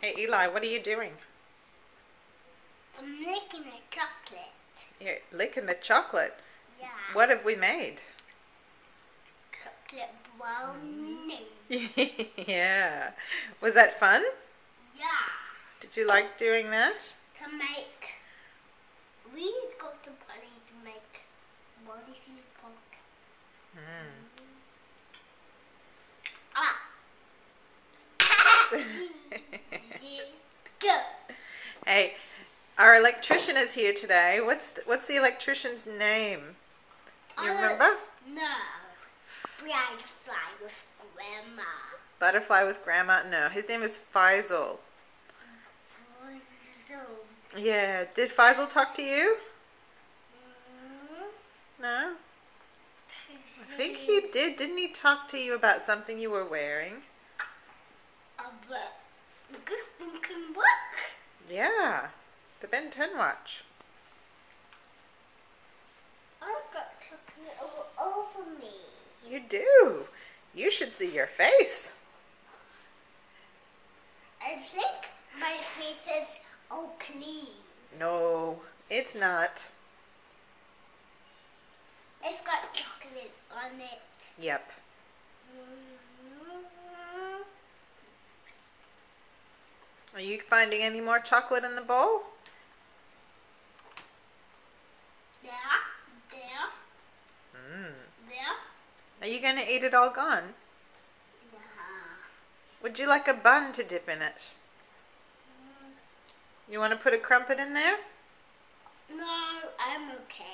Hey Eli, what are you doing? I'm licking the chocolate. You're licking the chocolate. Yeah. What have we made? Chocolate brownie. yeah. Was that fun? Yeah. Did you like doing that? To make. We got the bunny to make body seed punk. Mm. Hey, our electrician is here today. What's the, what's the electrician's name? You Uh, remember? No. Butterfly with grandma. Butterfly with Grandma? No, his name is Faisal. So. Yeah. Did Faisal talk to you? mm, No. I think he did. Didn't he talk to you about something you were wearing? Uh, but Yeah. The Ben 10 watch. I've got chocolate all over me. You do. You should see your face. I think my face is all clean. No, it's not. It's got chocolate on it. Yep. Mm, Are you finding any more chocolate in the bowl? There, there, Mm. there. Are you going to eat it all gone? Yeah. Would you like a bun to dip in it? Mm, You want to put a crumpet in there? No, I'm okay.